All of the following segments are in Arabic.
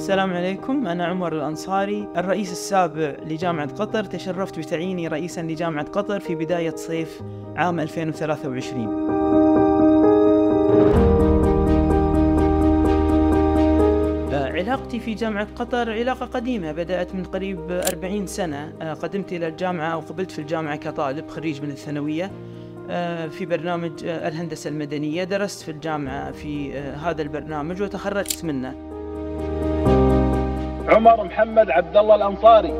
السلام عليكم. أنا عمر الأنصاري الرئيس السابع لجامعة قطر. تشرفت بتعييني رئيسا لجامعة قطر في بداية صيف عام 2023 علاقتي في جامعة قطر علاقة قديمة بدأت من قريب 40 سنة. قدمت إلى الجامعة أو قبلت في الجامعة كطالب خريج من الثانوية. في برنامج الهندسة المدنية. درست في الجامعة في هذا البرنامج وتخرجت منه. عمر محمد عبد الله الأنصاري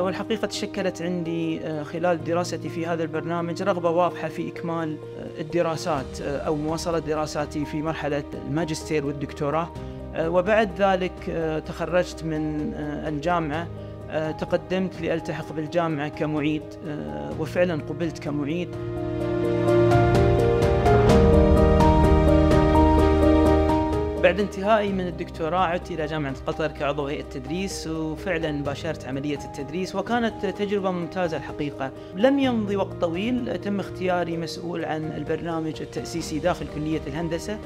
والحقيقة تشكلت عندي خلال دراستي في هذا البرنامج رغبة واضحة في إكمال الدراسات أو مواصلة دراساتي في مرحلة الماجستير والدكتوراه. وبعد ذلك تخرجت من الجامعة. تقدمت لألتحق بالجامعة كمعيد وفعلا قبلت كمعيد. بعد انتهائي من الدكتوراه عدت إلى جامعة قطر كعضو هيئة تدريس وفعلا باشرت عملية التدريس وكانت تجربة ممتازة الحقيقة. لم يمضي وقت طويل تم اختياري مسؤول عن البرنامج التأسيسي داخل كلية الهندسة.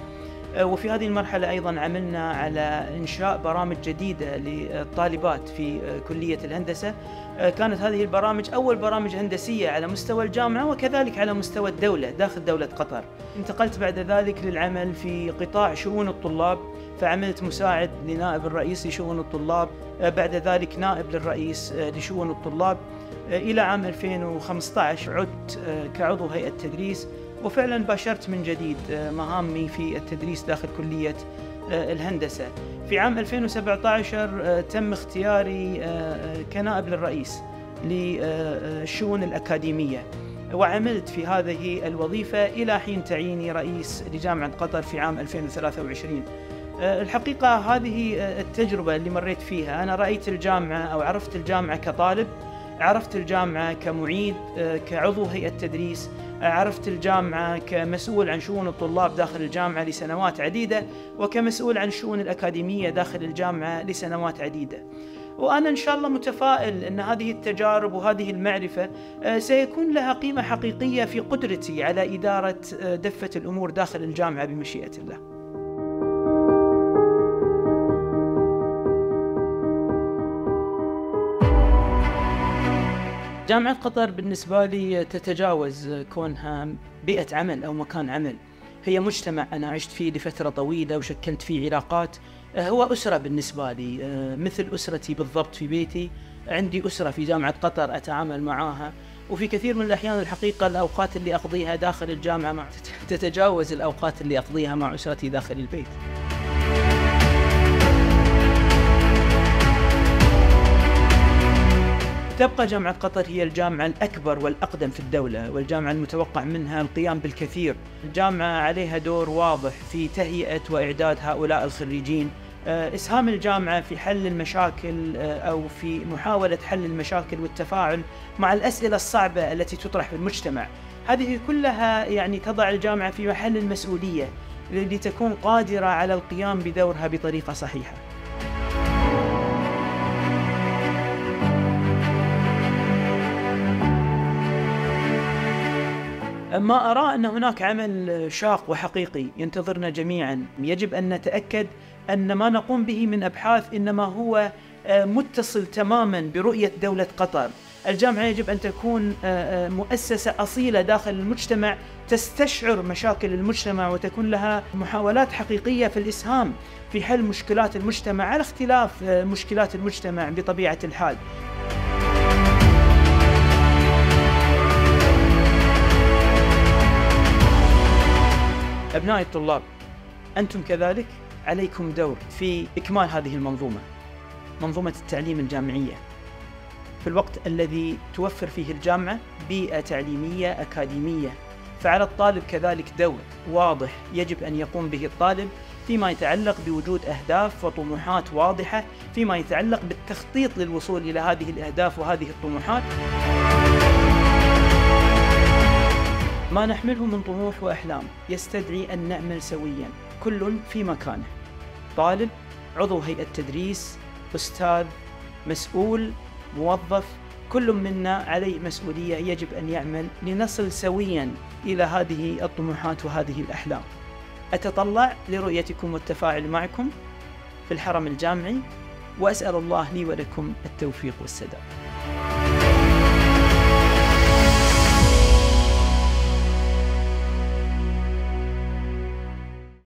وفي هذه المرحلة أيضا عملنا على إنشاء برامج جديدة للطالبات في كلية الهندسة. كانت هذه البرامج أول برامج هندسية على مستوى الجامعة وكذلك على مستوى الدولة داخل دولة قطر. انتقلت بعد ذلك للعمل في قطاع شؤون الطلاب فعملت مساعد لنائب الرئيس لشؤون الطلاب بعد ذلك نائب للرئيس لشؤون الطلاب. إلى عام 2015 عدت كعضو هيئة تدريس. وفعلا باشرت من جديد مهامي في التدريس داخل كلية الهندسة. في عام 2017 تم اختياري كنائب للرئيس للشؤون الأكاديمية. وعملت في هذه الوظيفة إلى حين تعييني رئيس لجامعة قطر في عام 2023 الحقيقة هذه التجربة اللي مريت فيها أنا رأيت الجامعة أو عرفت الجامعة كطالب عرفت الجامعة كمعيد كعضو هيئة تدريس عرفت الجامعة كمسؤول عن شؤون الطلاب داخل الجامعة لسنوات عديدة وكمسؤول عن الشؤون الأكاديمية داخل الجامعة لسنوات عديدة. وأنا إن شاء الله متفائل أن هذه التجارب وهذه المعرفة سيكون لها قيمة حقيقية في قدرتي على إدارة دفة الأمور داخل الجامعة بمشيئة الله. جامعة قطر بالنسبة لي تتجاوز كونها بيئة عمل أو مكان عمل. هي مجتمع أنا عشت فيه لفترة طويلة وشكلت فيه علاقات. هو أسرة بالنسبة لي. مثل أسرتي بالضبط في بيتي. عندي أسرة في جامعة قطر أتعامل معاها. وفي كثير من الأحيان الحقيقة الأوقات اللي أقضيها داخل الجامعة مع تتجاوز الأوقات اللي أقضيها مع أسرتي داخل البيت. تبقى جامعة قطر هي الجامعة الأكبر والأقدم في الدولة والجامعة المتوقع منها القيام بالكثير. الجامعة عليها دور واضح في تهيئة وإعداد هؤلاء الخريجين. إسهام الجامعة في حل المشاكل أو في محاولة حل المشاكل والتفاعل مع الأسئلة الصعبة التي تطرح في المجتمع. هذه كلها يعني تضع الجامعة في محل المسؤولية لتكون قادرة على القيام بدورها بطريقة صحيحة. ما أرى أن هناك عمل شاق وحقيقي ينتظرنا جميعا. يجب أن نتأكد أن ما نقوم به من أبحاث إنما هو متصل تماما برؤية دولة قطر. الجامعة يجب أن تكون مؤسسة أصيلة داخل المجتمع تستشعر مشاكل المجتمع وتكون لها محاولات حقيقية في الإسهام في حل مشكلات المجتمع على اختلاف مشكلات المجتمع بطبيعة الحال. أبنائي الطلاب أنتم كذلك عليكم دور في إكمال هذه المنظومة منظومة التعليم الجامعية. في الوقت الذي توفر فيه الجامعة بيئة تعليمية أكاديمية فعلى الطالب كذلك دور واضح يجب أن يقوم به الطالب فيما يتعلق بوجود أهداف وطموحات واضحة فيما يتعلق بالتخطيط للوصول إلى هذه الأهداف وهذه الطموحات. ما نحمله من طموح وأحلام يستدعي أن نعمل سويا كل في مكانه. طالب عضو هيئة تدريس أستاذ مسؤول موظف كل منا عليه مسؤولية يجب أن يعمل لنصل سويا إلى هذه الطموحات وهذه الأحلام. أتطلع لرؤيتكم والتفاعل معكم في الحرم الجامعي وأسأل الله لي ولكم التوفيق والسداد.